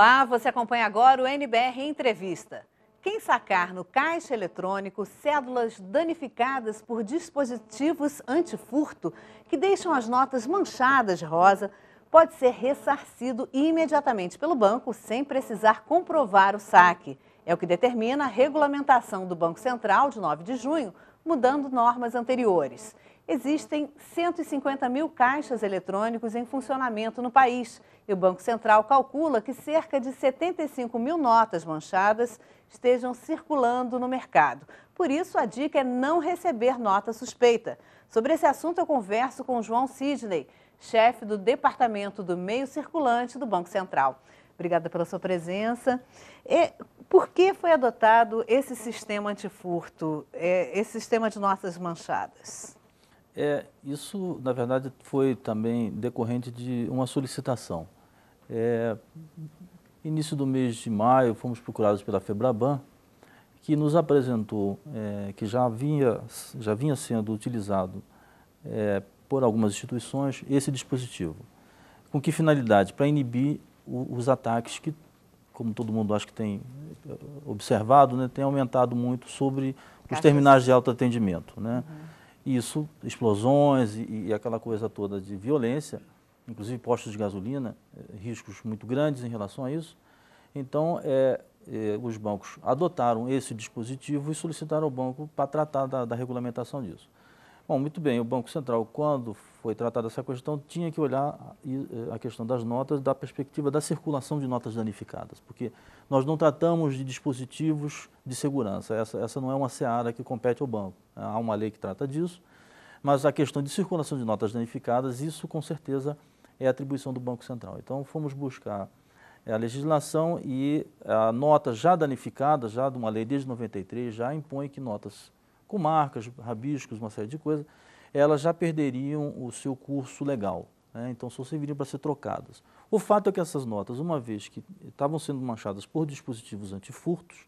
Olá, você acompanha agora o NBR Entrevista. Quem sacar no caixa eletrônico cédulas danificadas por dispositivos antifurto que deixam as notas manchadas de rosa pode ser ressarcido imediatamente pelo banco sem precisar comprovar o saque. É o que determina a regulamentação do Banco Central de 9 de junho, mudando normas anteriores. Existem 150 mil caixas eletrônicos em funcionamento no país e o Banco Central calcula que cerca de 75 mil notas manchadas estejam circulando no mercado. Por isso, a dica é não receber nota suspeita. Sobre esse assunto, eu converso com João Sidney, chefe do Departamento do Meio Circulante do Banco Central. Obrigada pela sua presença. E por que foi adotado esse sistema antifurto, é, esse sistema de notas manchadas? É, isso, na verdade, foi também decorrente de uma solicitação. É, início do mês de maio, fomos procurados pela FEBRABAN, que nos apresentou é, que já vinha, já vinha sendo utilizado é, por algumas instituições esse dispositivo. Com que finalidade? Para inibir o, os ataques que, como todo mundo acho que tem é, observado, né, tem aumentado muito sobre os terminais de autoatendimento. Né? Uhum isso, explosões e, e, aquela coisa toda de violência, inclusive postos de gasolina, eh, riscos muito grandes em relação a isso. Então, é, é, os bancos adotaram esse dispositivo e solicitaram ao banco para tratar da, da regulamentação disso. Bom, muito bem, o Banco Central, quando foi tratada essa questão, tinha que olhar a questão das notas da perspectiva da circulação de notas danificadas, porque nós não tratamos de dispositivos de segurança, essa, essa não é uma seara que compete ao banco, há uma lei que trata disso, mas a questão de circulação de notas danificadas, isso com certeza é atribuição do Banco Central. Então fomos buscar a legislação e a nota já danificada, já de uma lei desde 93, já impõe que notas com marcas, rabiscos, uma série de coisas, elas já perderiam o seu curso legal. Né? Então só serviriam para ser trocadas. O fato é que essas notas, uma vez que estavam sendo manchadas por dispositivos antifurtos,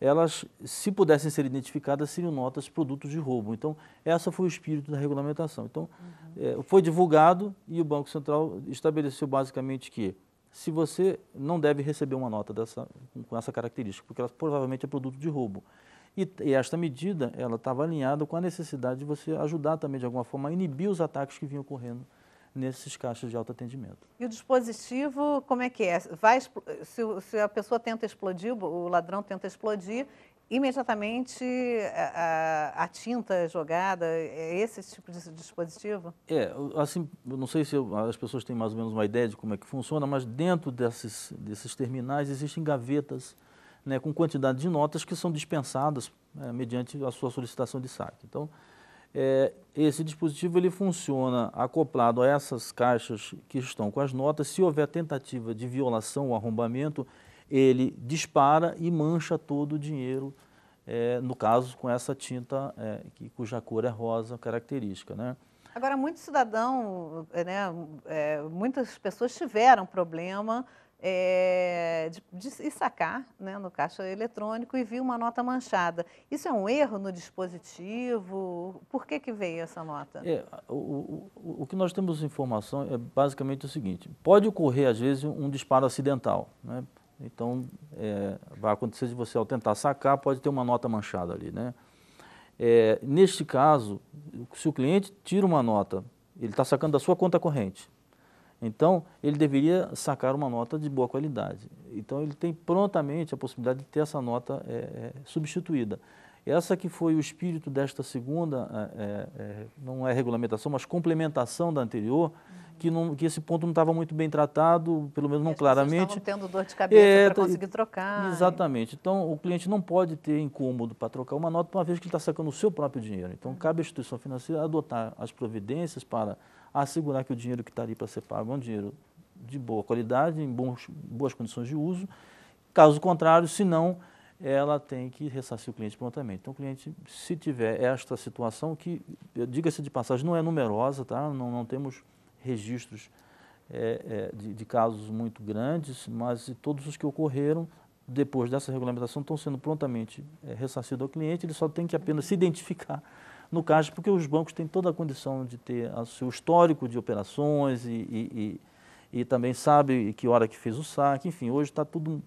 elas, se pudessem ser identificadas, seriam notas produtos de roubo. Então, essa foi o espírito da regulamentação. Então, uhum. é, foi divulgado e o Banco Central estabeleceu basicamente que se você não deve receber uma nota dessa, com essa característica, porque ela provavelmente é produto de roubo. E, e esta medida, ela estava alinhada com a necessidade de você ajudar também, de alguma forma, a inibir os ataques que vinham ocorrendo nesses caixas de autoatendimento. E o dispositivo, como é que é? Vai, se, se a pessoa tenta explodir, o ladrão tenta explodir, imediatamente a, a, a, tinta é jogada, é esse tipo de dispositivo? É, assim, não sei se eu, as pessoas têm mais ou menos uma ideia de como é que funciona, mas dentro desses, desses terminais existem gavetas né, com quantidade de notas que são dispensadas é, mediante a sua solicitação de saque. Então, é, esse dispositivo ele funciona acoplado a essas caixas que estão com as notas. Se houver tentativa de violação ou arrombamento, ele dispara e mancha todo o dinheiro, é, no caso com essa tinta é, que, cuja cor é rosa característica. Né? Agora, muito cidadão, né, é, muitas pessoas tiveram problema é, de, de, sacar né, no caixa eletrônico e viu uma nota manchada. Isso é um erro no dispositivo? Por que, que veio essa nota? É, o, o, o que nós temos informação é basicamente o seguinte, pode ocorrer às vezes um disparo acidental, né? então é, vai acontecer de você ao tentar sacar, pode ter uma nota manchada ali. Né? É, neste caso, se o cliente tira uma nota, ele está sacando da sua conta corrente, então, ele deveria sacar uma nota de boa qualidade. Então, ele tem prontamente a possibilidade de ter essa nota é, substituída. Essa que foi o espírito desta segunda, é, é, não é regulamentação, mas complementação da anterior, uhum. que, não, que esse ponto não estava muito bem tratado, pelo menos não claramente. Estavam tendo dor de cabeça é, para conseguir trocar. Exatamente. Então, o cliente não pode ter incômodo para trocar uma nota, uma vez que ele está sacando o seu próprio dinheiro. Então, uhum. cabe à instituição financeira adotar as providências para assegurar que o dinheiro que está ali para ser pago é um dinheiro de boa qualidade, em bons, boas condições de uso. Caso contrário, se não, ela tem que ressarcir o cliente prontamente. Então, o cliente, se tiver esta situação, que, diga-se de passagem, não é numerosa, tá? não, não temos registros é, é, de, de, casos muito grandes, mas todos os que ocorreram depois dessa regulamentação estão sendo prontamente é, ressarcidos ao cliente, ele só tem que apenas se identificar no caixa, porque os bancos têm toda a condição de ter o seu histórico de operações e, e, e também sabe que hora que fez o saque, enfim, hoje está tudo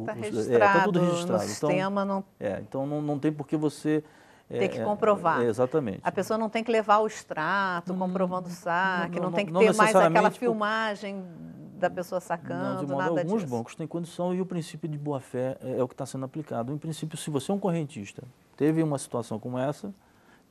Está registrado, é, tá tudo registrado. No então, sistema não... É, então não, não tem por que você... Tem que é, comprovar. É, exatamente. A pessoa não tem que levar o extrato comprovando o saque, não, não, não tem que ter mais aquela filmagem da pessoa sacando, não, de modo, nada alguns disso. bancos têm condição e o princípio de boa-fé é, é, o que está sendo aplicado. Em princípio, se você é um correntista, teve uma situação como essa,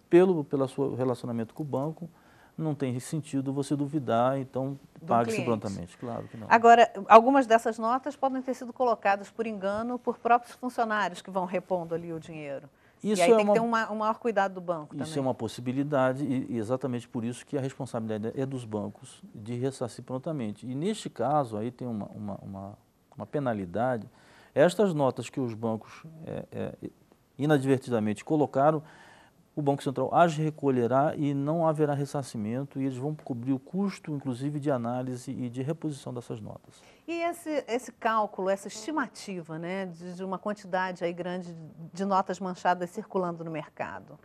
pelo, pelo seu relacionamento com o banco, não tem sentido você duvidar, então pague-se prontamente. Claro que não. Agora, algumas dessas notas podem ter sido colocadas por engano por próprios funcionários que vão repondo ali o dinheiro. Isso e aí é tem uma, que ter um, um maior cuidado do banco Isso também. é uma possibilidade e, e, exatamente por isso que a responsabilidade é dos bancos de ressarcir prontamente. E neste caso aí tem uma, uma, uma, uma penalidade. Estas notas que os bancos é, é, inadvertidamente colocaram, o Banco Central as recolherá e não haverá ressarcimento e eles vão cobrir o custo, inclusive, de análise e de reposição dessas notas. E esse, esse cálculo, essa estimativa né, de, de uma quantidade aí grande de notas manchadas circulando no mercado,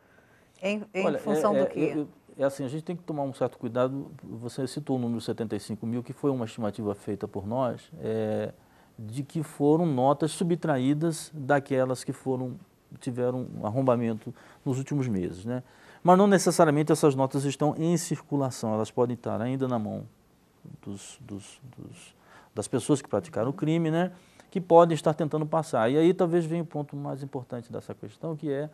em, em Olha, função é, do é, quê? É, é, assim, a gente tem que tomar um certo cuidado. Você citou o número 75 mil, que foi uma estimativa feita por nós, é, de que foram notas subtraídas daquelas que foram tiveram um arrombamento nos últimos meses. Né? Mas não necessariamente essas notas estão em circulação, elas podem estar ainda na mão dos, dos, dos, das pessoas que praticaram o crime, né? que podem estar tentando passar. E aí talvez venha o ponto mais importante dessa questão, que é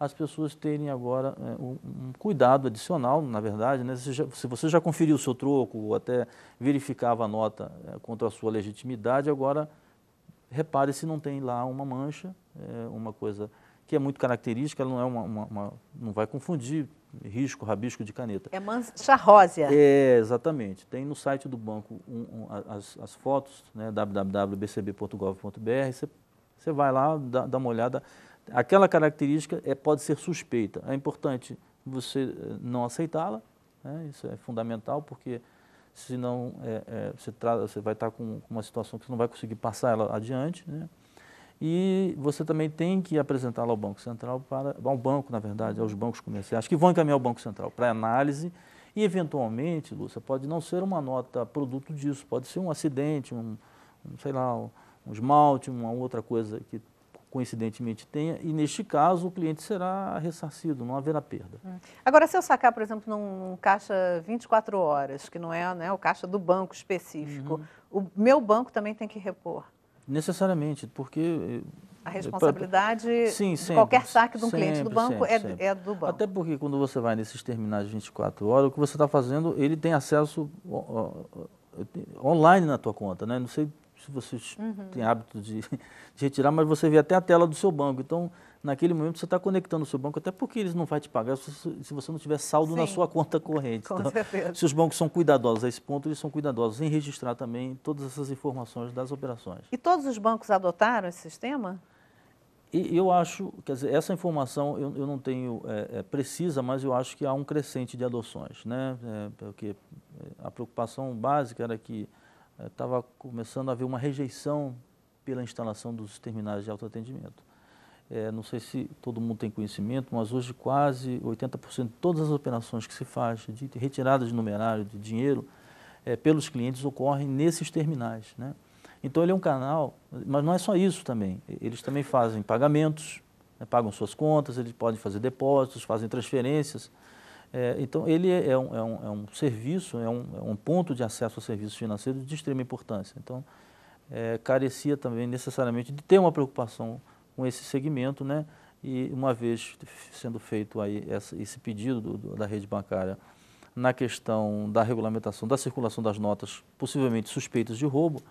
as pessoas terem agora é, um, cuidado adicional, na verdade, né? se, já, se, você já conferiu o seu troco ou até verificava a nota é, contra a sua legitimidade, agora repare se não tem lá uma mancha, é, uma coisa que é muito característica, ela não é uma, uma, uma, não vai confundir risco, rabisco de caneta. É mancha rósea. É, exatamente. Tem no site do banco um, um, as, as, fotos, né, www.bcb.gov.br, você, vai lá, dá, dá, uma olhada. Aquela característica é, pode ser suspeita. É importante você eh, não aceitá-la, né, isso é fundamental, porque senão é, é, você, você vai estar com uma situação que você não vai conseguir passar ela adiante, né? E você também tem que apresentá-la ao Banco Central, para, ao banco, na verdade, aos bancos comerciais, que vão encaminhar ao Banco Central para análise e, eventualmente, Lúcia, pode não ser uma nota produto disso, pode ser um acidente, um, um sei lá, um, esmalte, uma outra coisa que coincidentemente tenha, e neste caso o cliente será ressarcido, não haverá perda. Hum. Agora, se eu sacar, por exemplo, num, num caixa 24 horas, que não é né, o caixa do banco específico, uhum. o meu banco também tem que repor? Necessariamente, porque... Eh, a responsabilidade sim, de qualquer saque de um sempre, cliente do banco sempre, é, é, do banco. Até porque quando você vai nesses terminais de 24 horas, o que você está fazendo, ele tem acesso online na tua conta, né? Não sei se vocês uhum. têm hábito de, de, retirar, mas você vê até a tela do seu banco. Então, naquele momento, você está conectando o seu banco, até porque eles não vão te pagar se, você não tiver saldo Sim. na sua conta corrente. Com então, certeza. Se os bancos são cuidadosos a esse ponto, eles são cuidadosos em registrar também todas essas informações das operações. E todos os bancos adotaram esse sistema? E eu acho, quer dizer, essa informação eu, eu não tenho é, é, precisa, mas eu acho que há um crescente de adoções, né? É, porque a preocupação básica era que estava é, começando a haver uma rejeição pela instalação dos terminais de autoatendimento. É, não sei se todo mundo tem conhecimento, mas hoje quase 80% de todas as operações que se faz de retirada de numerário de dinheiro é, pelos clientes ocorrem nesses terminais. Né? Então ele é um canal, mas não é só isso também. Eles também fazem pagamentos, né, pagam suas contas, eles podem fazer depósitos, fazem transferências. É, então, ele é, é um, é, um, é um, serviço, é um, é um, ponto de acesso a serviços financeiros de extrema importância. Então, carecia também necessariamente de ter uma preocupação com esse segmento, né? E uma vez sendo feito aí esse pedido do, do, da rede bancária na questão da regulamentação da circulação das notas possivelmente suspeitas de roubo,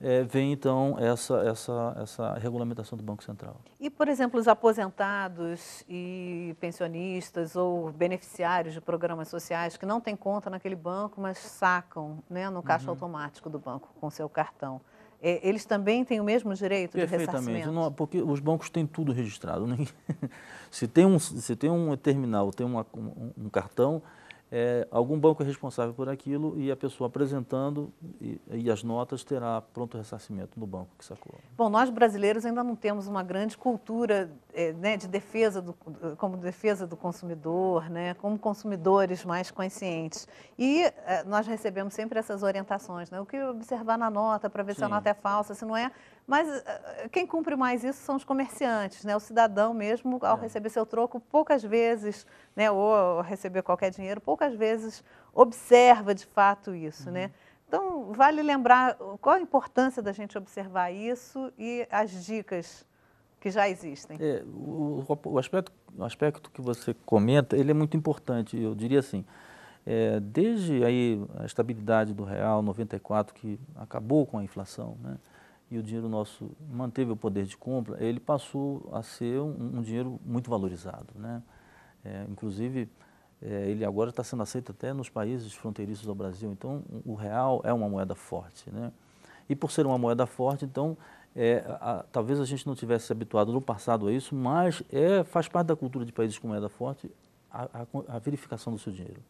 é, vem então essa, essa, essa regulamentação do Banco Central. E, por exemplo, os aposentados e pensionistas ou beneficiários de programas sociais que não têm conta naquele banco, mas sacam né, no caixa uhum. automático do banco com seu cartão. É, eles também têm o mesmo direito de ressarcimento? Não, porque os bancos têm tudo registrado. Né? se, tem um, se tem um terminal, tem uma, um, um cartão, é, algum banco é responsável por aquilo e a pessoa apresentando e, e, as notas terá pronto ressarcimento no banco que sacou. Bom, nós brasileiros ainda não temos uma grande cultura né, de defesa do, como defesa do consumidor, né, como consumidores mais conscientes. E é, nós recebemos sempre essas orientações, né, o que observar na nota para ver Sim. se a nota é falsa, se não é. Mas é, quem cumpre mais isso são os comerciantes, né, o cidadão mesmo, ao é. receber seu troco, poucas vezes, né, ou receber qualquer dinheiro, poucas vezes observa de fato isso, né. uhum. né. Então, vale lembrar qual a importância da gente observar isso e as dicas que já existem. É, o, o, aspecto, o aspecto que você comenta, ele é muito importante, eu diria assim, é, desde aí a estabilidade do real, 94, que acabou com a inflação, né, e o dinheiro nosso manteve o poder de compra, ele passou a ser um, um dinheiro muito valorizado. Né? É, inclusive, é, ele agora está sendo aceito até nos países fronteiriços do Brasil. Então, o real é uma moeda forte. Né? E por ser uma moeda forte, então, é, a, talvez a gente não tivesse se habituado no passado a isso, mas é, faz parte da cultura de países com moeda forte a, a, a verificação do seu dinheiro.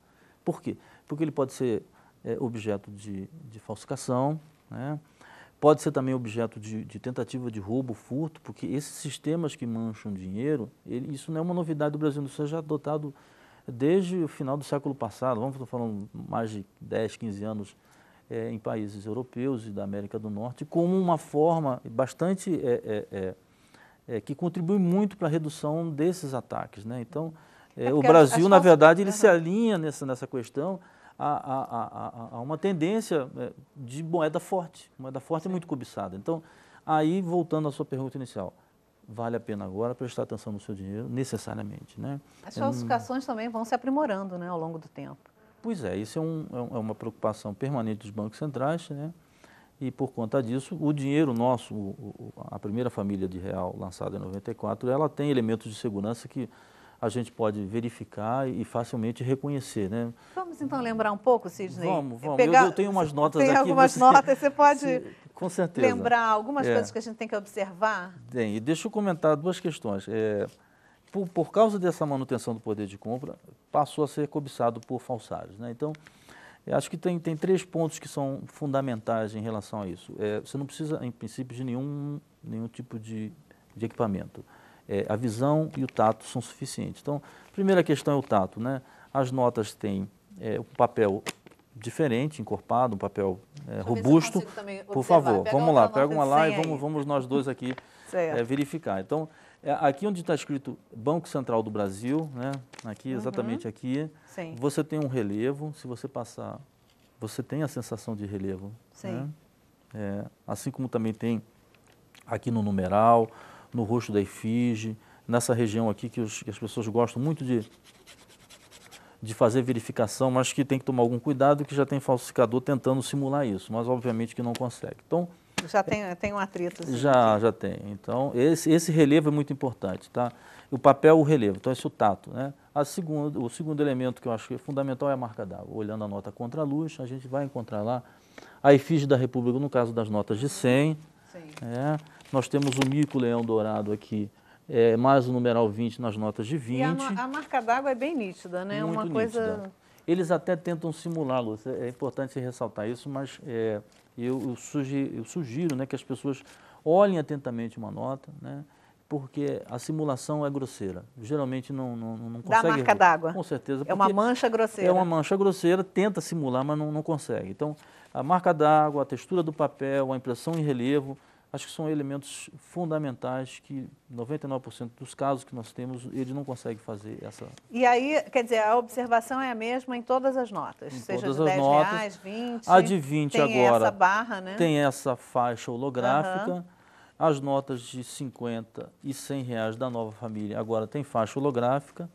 Por quê? Porque ele pode ser é, objeto de, de falsificação, né? pode ser também objeto de, de, tentativa de roubo, furto, porque esses sistemas que mancham dinheiro, ele, isso não é uma novidade do Brasil, isso é já adotado desde o final do século passado, vamos estar falando mais de 10, 15 anos é, em países europeus e da América do Norte, como uma forma bastante é, é, é, é que contribui muito para a redução desses ataques. Né? Então, o Brasil, na verdade, ele se alinha nessa, nessa questão a, a, a, a uma tendência de moeda forte, moeda forte Sim. é muito cobiçada. Então, aí, voltando à sua pergunta inicial, vale a pena agora prestar atenção no seu dinheiro, necessariamente. Né? As falsificações é, também vão se aprimorando né, ao longo do tempo. Pois é, isso é, um, é, é uma preocupação permanente dos bancos centrais, né? e por conta disso, o dinheiro nosso, o, a primeira família de real lançada em 94, ela tem elementos de segurança que a gente pode verificar e facilmente reconhecer, né? Vamos então lembrar um pouco, Sidney? Vamos, vamos. Pegar, eu, eu, tenho umas notas tem aqui. Tem algumas você, notas, você pode se, com certeza. lembrar algumas é. coisas que a gente tem que observar? Tem, e deixa eu comentar duas questões. É, por, por causa dessa manutenção do poder de compra, passou a ser cobiçado por falsários. Né? Então, acho que tem, tem três pontos que são fundamentais em relação a isso. É, você não precisa, em princípio, de nenhum, nenhum tipo de, de equipamento é, a visão e o tato são suficientes. Então, a primeira questão é o tato. Né? As notas têm é, um papel diferente, encorpado, um papel é, robusto. Por favor, vamos lá, pega uma lá e vamos, vamos nós dois aqui é, verificar. Então, aqui onde está escrito Banco Central do Brasil, né? aqui, uhum. exatamente aqui, Sim. você tem um relevo, se você passar, você tem a sensação de relevo. Sim. Né? É, assim como também tem aqui no numeral, no rosto da efígie, nessa região aqui que, os, que as pessoas gostam muito de, de fazer verificação, mas que tem que tomar algum cuidado que já tem falsificador tentando simular isso, mas obviamente que não consegue. Então, já tem, tem um atrito. Assim, já, já tem. Então, esse, esse relevo é muito importante, tá? O papel, o relevo, então esse é o tato, né? A segundo, o segundo elemento que eu acho que é fundamental é a marca d'água. Olhando a nota contra a luz, a gente vai encontrar lá a efígie da República, no caso das notas de 100. Sim. É, nós temos o mico-leão dourado aqui, é, mais o numeral 20 nas notas de 20. E a, a marca d'água é bem nítida, né? Muito Uma coisa... Eles até tentam simulá-lo, é importante ressaltar isso, mas é, eu, eu, sugiro, eu sugiro né, que as pessoas olhem atentamente uma nota, né, porque a simulação é grosseira. Geralmente não, não, não consegue... Da marca d'água. Com certeza. É uma mancha grosseira. É uma mancha grosseira, tenta simular, mas não, não consegue. Então, a marca d'água, a textura do papel, a impressão em relevo, acho que são elementos fundamentais que 99% dos casos que nós temos, ele não consegue fazer essa... E aí, quer dizer, a observação é a mesma em todas as notas, em seja todas de 10 notas, reais, 20... A de 20 tem agora... Tem essa barra, né? Tem essa faixa holográfica. Uhum. As notas de 50 e 100 reais da nova família agora tem faixa holográfica.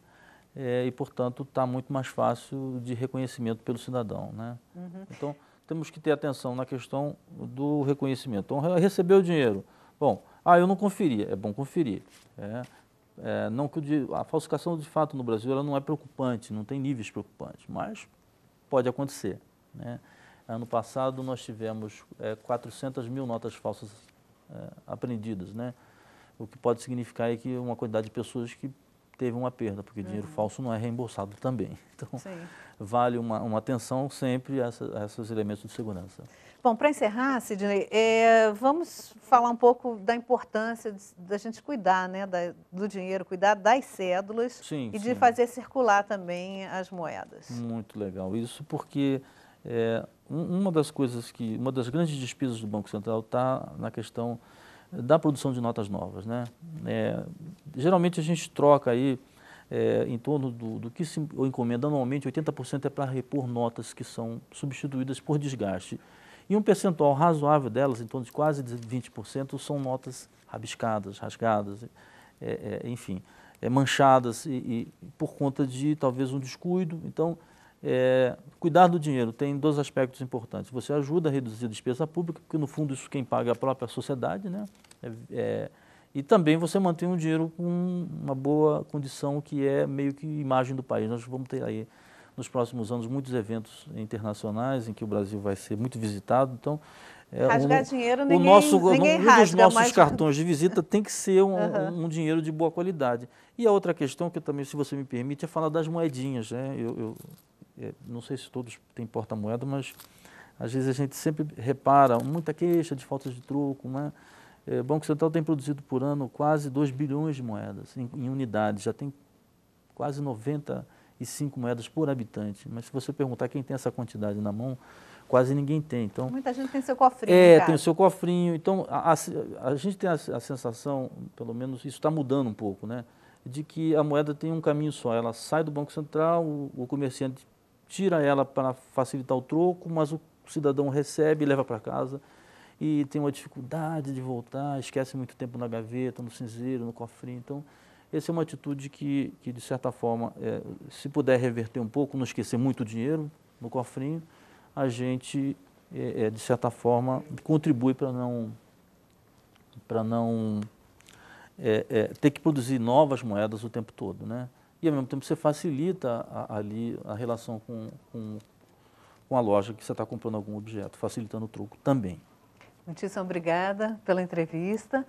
É, e, portanto, está muito mais fácil de reconhecimento pelo cidadão. Né? Uhum. Então, temos que ter atenção na questão do reconhecimento. Então, recebeu o dinheiro. Bom, ah, eu não conferi. É bom conferir. É, é, não que a falsificação de fato no Brasil ela não é preocupante, não tem níveis preocupantes, mas pode acontecer. Né? Ano passado nós tivemos é, 400 mil notas falsas é, apreendidas, né? o que pode significar é que uma quantidade de pessoas que teve uma perda, porque dinheiro Uhum. falso não é reembolsado também. Então, Sim. vale uma, uma atenção sempre a, a esses elementos de segurança. Bom, para encerrar, Sidney, é, vamos falar um pouco da importância de- da gente cuidar né, da- do dinheiro, cuidar das cédulas Sim, e de sim. fazer circular também as moedas. Muito legal. Isso porque é, um- uma das coisas que, uma das grandes despesas do Banco Central está na questão da produção de notas novas. Né? É, geralmente a gente troca aí é, em torno do, do que se encomenda anualmente, 80% é para repor notas que são substituídas por desgaste. E um percentual razoável delas, em torno de quase 20%, são notas rabiscadas, rasgadas, é, é, enfim, é, manchadas e, e por conta de talvez um descuido. Então, é, cuidar do dinheiro tem dois aspectos importantes. Você ajuda a reduzir a despesa pública, porque no fundo isso quem paga é a própria sociedade, né? É, é, e também você mantém o dinheiro com uma boa condição, que é meio que imagem do país. Nós vamos ter aí nos próximos anos muitos eventos internacionais em que o Brasil vai ser muito visitado. Então, é, Rasgar um- dinheiro o ninguém, nosso, ninguém um dos rasga, nossos mas cartões de visita tem que ser um, Aham. um dinheiro de boa qualidade. E a outra questão, que também, se você me permite, é falar das moedinhas. Né? Eu, eu- não sei se todos têm porta-moeda, mas às vezes a gente sempre repara muita queixa de falta de troco. Né? É, o Banco Central tem produzido por ano quase 2 bilhões de moedas em, em unidades, já tem quase 95 moedas por habitante. Mas se você perguntar quem tem essa quantidade na mão, quase ninguém tem. Então, muita gente tem seu cofrinho. é, em tem o seu cofrinho. Então, a, a- a gente tem a, a sensação, pelo menos isso está mudando um pouco, né? De que a moeda tem um caminho só. Ela sai do Banco Central, o, o comerciante tira ela para facilitar o troco, mas o cidadão recebe e leva para casa. E tem uma dificuldade de voltar, esquece muito tempo na gaveta, no cinzeiro, no cofrinho. Então, essa é uma atitude que, que de certa forma, é, se puder reverter um pouco, não esquecer muito dinheiro no cofrinho, a gente, é, é, de certa forma, contribui para não, para não é, é, ter que produzir novas moedas o tempo todo. Né? E, ao mesmo tempo, você facilita a- ali a relação com, com, com a loja que você está comprando algum objeto, facilitando o troco também. Muitíssimo obrigada pela entrevista.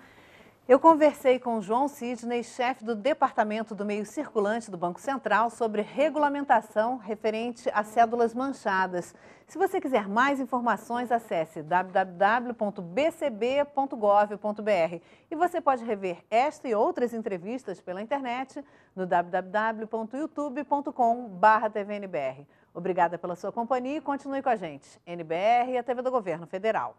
Eu conversei com João Sidney, chefe do Departamento do Meio Circulante do Banco Central, sobre regulamentação referente a cédulas manchadas. Se você quiser mais informações, acesse www.bcb.gov.br. E você pode rever esta e outras entrevistas pela internet no www.youtube.com.br. Obrigada pela sua companhia e continue com a gente. NBR e a TV do Governo Federal.